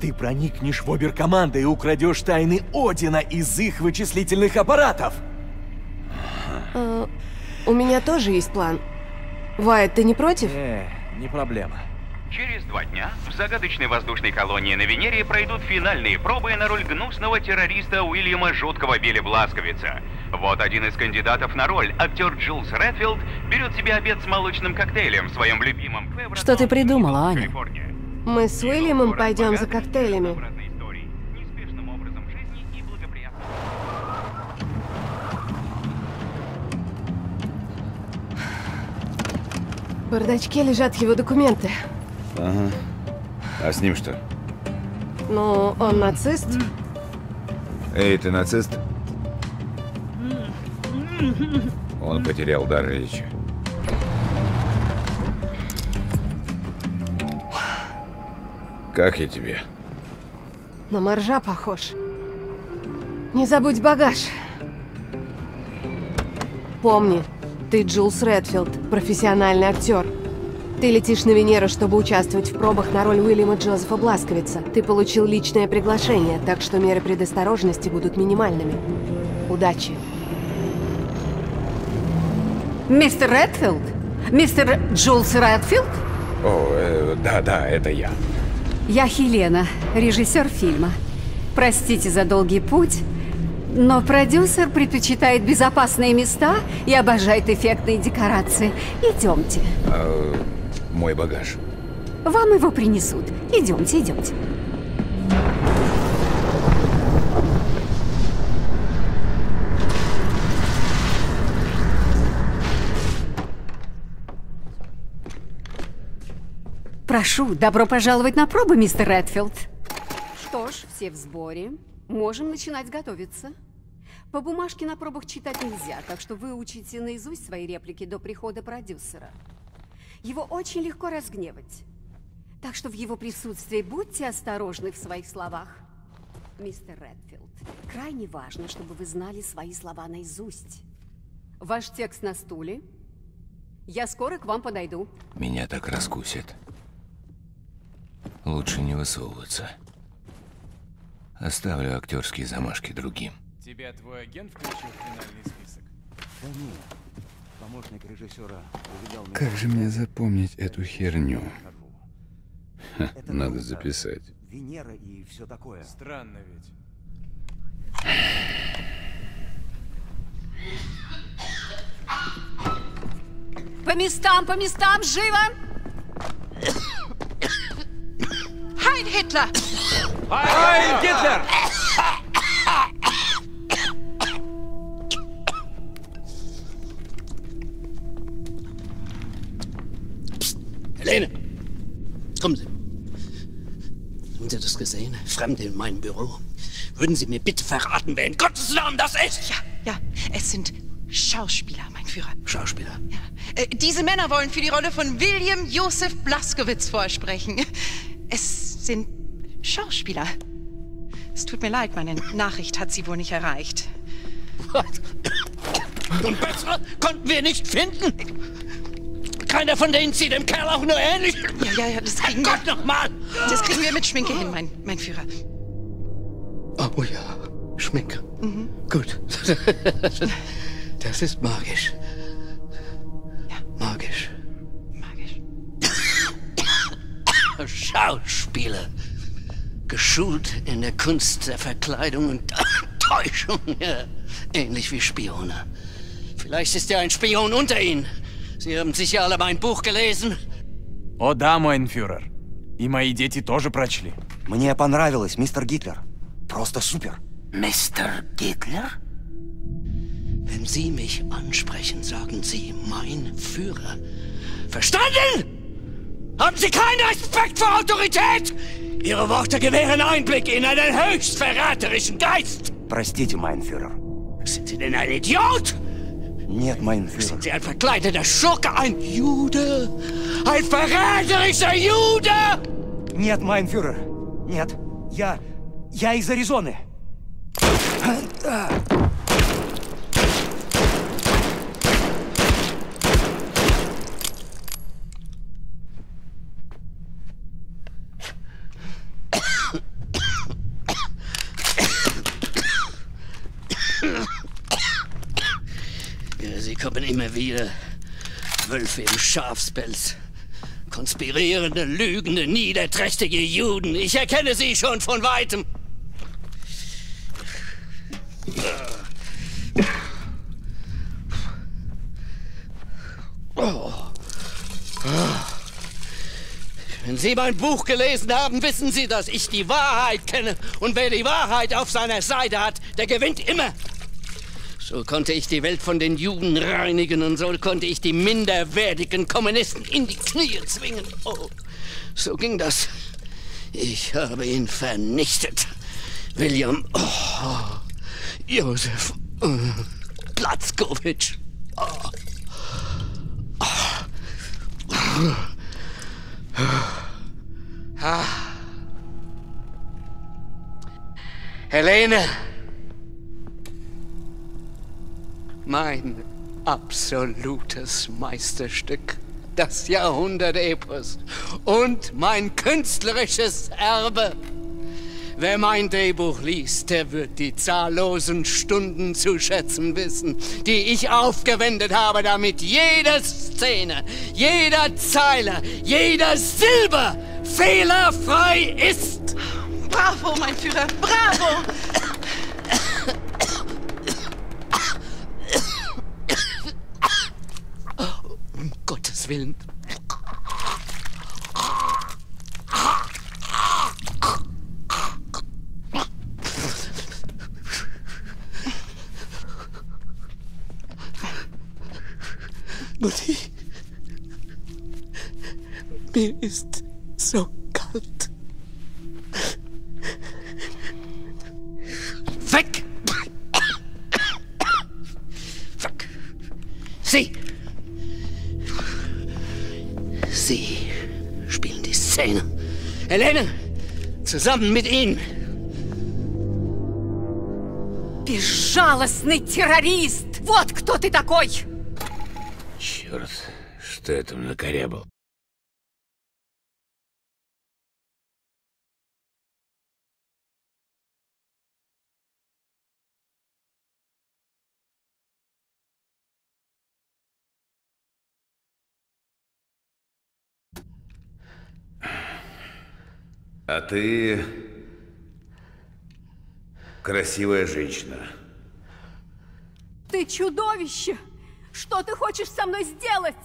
Ты проникнешь в оберкоманды и украдешь тайны Одина из их вычислительных аппаратов. Э, у меня тоже есть план. Вайт, ты не против? Э, не проблема. Через два дня в загадочной воздушной колонии на Венере пройдут финальные пробы на роль гнусного террориста Уильяма Жуткого Билли Бласковица. Вот один из кандидатов на роль, актер Джилс Редфилд, берет себе обед с молочным коктейлем в своем любимом Что ты придумала, Аня? Калифорния. Мы с Уильямом пойдем за коктейлями. В бардачке лежат его документы. Ага. А с ним что? Ну, он нацист. Эй, ты нацист? Он потерял дар речи. Как я тебе? На моржа похож. Не забудь багаж. Помни, ты Джулс Редфилд, профессиональный актер. Ты летишь на Венеру, чтобы участвовать в пробах на роль Уильяма Джозефа Бласковица. Ты получил личное приглашение, так что меры предосторожности будут минимальными. Удачи. Мистер Редфилд? Мистер Джулс Редфилд? О, э, да-да, это я. Я Хелена, режиссер фильма. Простите за долгий путь, но продюсер предпочитает безопасные места и обожает эффектные декорации. Идемте. А, мой багаж. Вам его принесут. Идемте, идемте. Прошу, добро пожаловать на пробы, мистер Редфилд. Что ж, все в сборе. Можем начинать готовиться. По бумажке на пробах читать нельзя, так что выучите наизусть свои реплики до прихода продюсера. Его очень легко разгневать. Так что в его присутствии будьте осторожны в своих словах. Мистер Редфилд, крайне важно, чтобы вы знали свои слова наизусть. Ваш текст на стуле. Я скоро к вам подойду. Меня так раскусят. Лучше не высовываться. Оставлю актерские замашки другим. Тебя твой агент включил в финальный список? Да нет. Помощник режиссера увидел меня Как же мне запомнить эту херню? Ха, надо записать. Венера и все такое. Странно ведь. По местам, по местам, живо! Hitler! Heil Hitler! Psst, Helene! Kommen Sie. Haben Sie das gesehen? Fremde in meinem Büro. Würden Sie mir bitte verraten, wer in Gottes Namen das ist? Ja, ja, es sind Schauspieler, mein Führer. Schauspieler? Ja. Äh, diese Männer wollen für die Rolle von William Joseph Blaskowitz vorsprechen. Es sind Schauspieler. Es tut mir leid, meine Nachricht hat sie wohl nicht erreicht. Was? Und bessere konnten wir nicht finden? Keiner von denen sieht dem Kerl auch nur ähnlich. Ja, ja, ja, das kriegen wir, Gott nochmal! das kriegen wir mit Schminke hin, mein, mein Führer. Oh ja, Schminke. Gut. Das ist magisch. Ja. Magisch. Magisch. Schauspieler Geschult in der Kunst der Verkleidung und Täuschung. Ja. Ähnlich wie Spione. Vielleicht ist ja ein Spion unter Ihnen. Sie haben sicher alle mein Buch gelesen. О да, Майнфюрер. И мои дети тоже прочли. Мне понравилось, мистер Гитлер. Просто супер. Mr. Hitler? Wenn Sie mich ansprechen, sagen Sie mein Führer. Verstanden? Haben Sie keinen Respekt vor Autorität? Ihre Worte gewähren Einblick in einen höchst verräterischen Geist. Простите, Майнфюрер. Sind Sie denn ein Idiot? Нет, Майнфюрер. Sind Sie ein verkleideter Schurke, ein Jude? Ein verräterischer Jude? Нет, Майнфюрер. Нет. Я... Я из Аризоны. Wieder. Wölfe im Schafspelz. Konspirierende, lügende, niederträchtige Juden. Ich erkenne sie schon von weitem. Wenn Sie mein Buch gelesen haben, wissen Sie, dass ich die Wahrheit kenne. Und wer die Wahrheit auf seiner Seite hat, der gewinnt immer. So konnte ich die Welt von den Juden reinigen und so konnte ich die minderwertigen Kommunisten in die Knie zwingen. Oh, so ging das. Ich habe ihn vernichtet. William oh, Josef oh, Platzkowitsch. Oh. Ah. Helene! Mein absolutes Meisterstück. Das Jahrhundert-Epos. Und mein künstlerisches Erbe. Wer mein Drehbuch liest, der wird die zahllosen Stunden zu schätzen wissen, die ich aufgewendet habe, damit jede Szene, jeder Zeile, jeder Silber fehlerfrei ist. Bravo, mein Führer, bravo! Um Gottes Willen. Mutti, mir ist so Sie spielen die Szene. Helene, zusammen mit Ihnen. Безжалостный террорист! Вот кто ты такой! Черт, что там накорябал? А ты... красивая женщина. Ты чудовище! Что ты хочешь со мной сделать?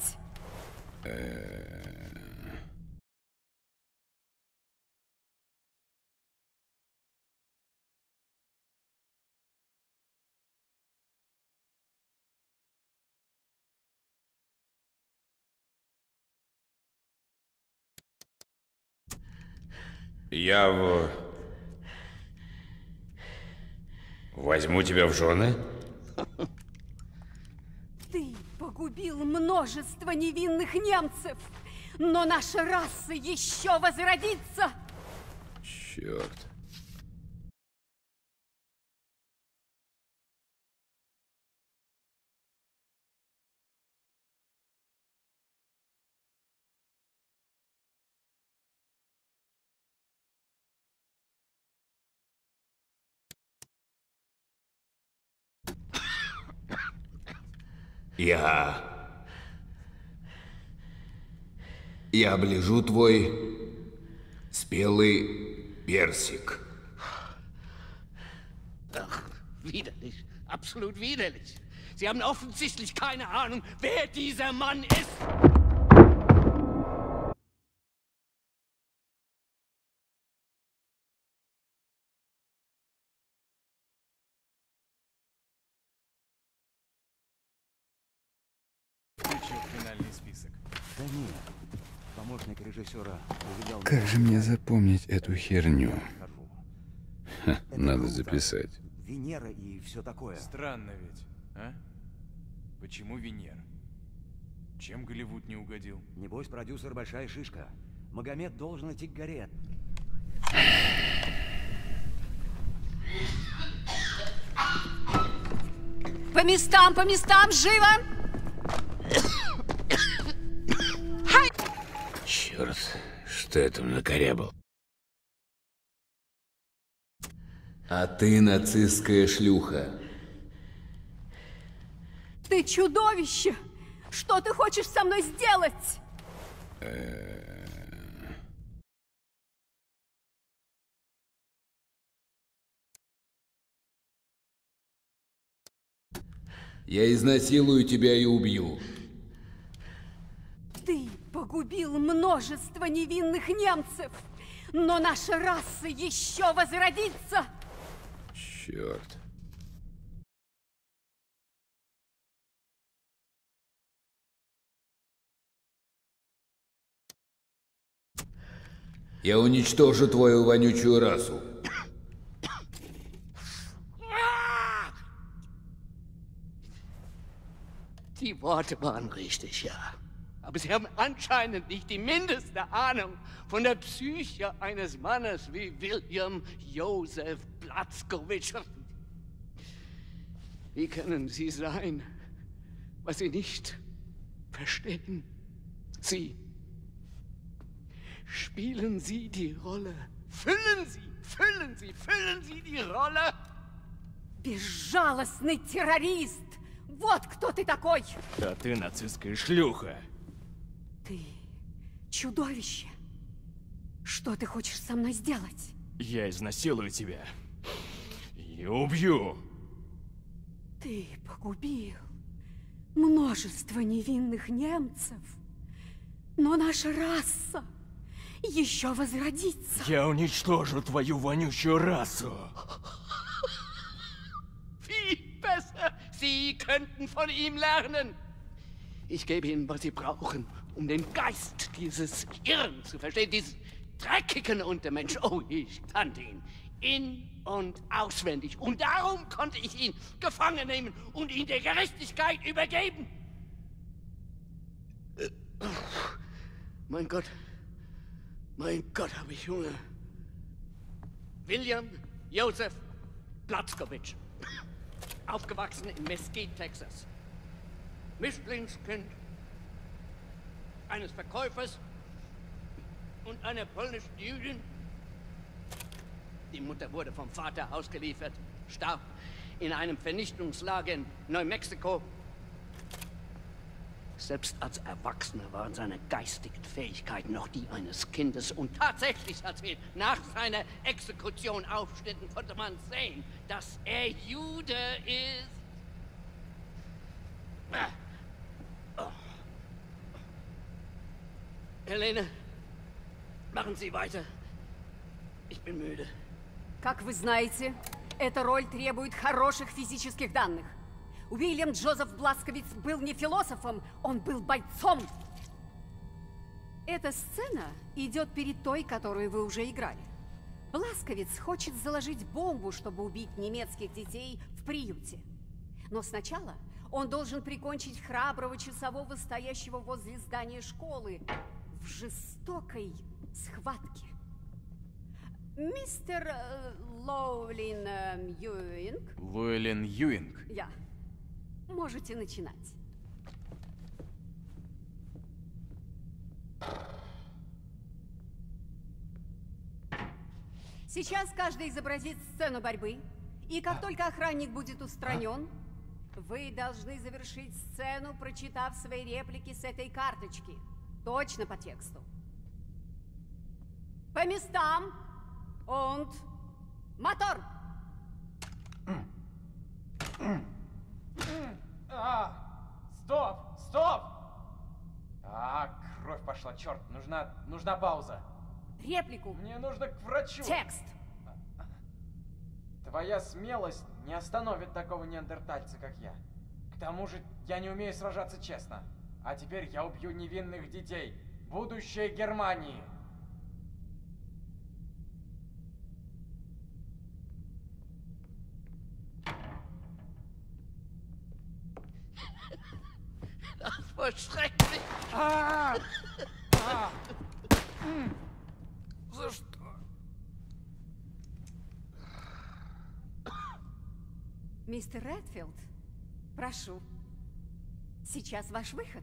Я в... возьму тебя в жены. Ты погубил множество невинных немцев, но наша раса еще возродится! Черт. Я... Я оближу твой спелый персик. Ach, widerlich. Absolut widerlich. Sie haben offensichtlich keine Ahnung, wer dieser Mann ist. Включил финальный список. Да нет. Помощник режиссера увидел... Как же мне запомнить эту херню? Ха, надо записать. Венера и все такое. Странно ведь, а? Почему Венера? Чем Голливуд не угодил? Небось, продюсер большая шишка. Магомед должен идти к горе. По местам, по местам, живо! Черт, что я там накорябал? А ты нацистская шлюха. Ты чудовище! Что ты хочешь со мной сделать? Я изнасилую тебя и убью. Погубил множество невинных немцев, но наша раса еще возродится! Черт. Я уничтожу твою вонючую расу. Die Worte waren richtig, ja. Aber Sie haben anscheinend nicht die mindeste Ahnung von der Psyche eines Mannes wie William Joseph Blatzkowitsch. Wie können Sie sein, was Sie nicht verstehen? Sie. Spielen Sie die Rolle. Füllen Sie, füllen Sie, füllen Sie die Rolle. Безжалостный террорист! Вот кто ты такой! А ты нацистская шлюха. Ты чудовище! Что ты хочешь со мной сделать? Я изнасилую тебя. И убью. Ты погубил множество невинных немцев. Но наша раса еще возродится. Я уничтожу твою вонючую расу. Viel besser. Sie könnten von ihm lernen. Ich gebe Ihnen, was Sie brauchen, um den Geist dieses Irren zu verstehen, dieses dreckigen Untermensch. Oh, ich kannte ihn in- und auswendig. Und darum konnte ich ihn gefangen nehmen und ihn der Gerechtigkeit übergeben. Äh, Mein Gott. Mein Gott, habe ich Hunger. William Joseph Platzkowitsch. Aufgewachsen in Mesquite, Texas. Mischlingskind eines Verkäufers und einer polnischen Jüdin. Die Mutter wurde vom Vater ausgeliefert, starb in einem Vernichtungslager in Neumexiko. Selbst als Erwachsener waren seine geistigen Fähigkeiten noch die eines Kindes. Und tatsächlich, als wir nach seiner Exekution aufschnitten, konnte man sehen, dass er Jude ist. Ah. Helene, machen Sie weiter. Ich bin müde. Как вы знаете, эта роль требует хороших физических данных. Уильям Джозеф Бласковиц был не философом, он был бойцом. Эта сцена идет перед той, которую вы уже играли. Бласковиц хочет заложить бомбу, чтобы убить немецких детей в приюте. Но сначала он должен прикончить храброго часового, стоящего возле здания школы, в жестокой схватке. Мистер э, Лоулин э, Юинг, Луэлен Юинг. я. Можете начинать. Сейчас каждый изобразит сцену борьбы, и как только охранник будет устранен, вы должны завершить сцену, прочитав свои реплики с этой карточки. Точно по тексту. По местам. Und мотор! А, стоп, стоп! А, кровь пошла, черт, нужна, нужна пауза. Реплику. Мне нужно к врачу. Текст. Твоя смелость не остановит такого неандертальца, как я. К тому же, я не умею сражаться честно. А теперь я убью невинных детей. Будущее Германии. Das war schrecklich. За что? Мистер Редфилд, прошу. Сейчас ваш выход.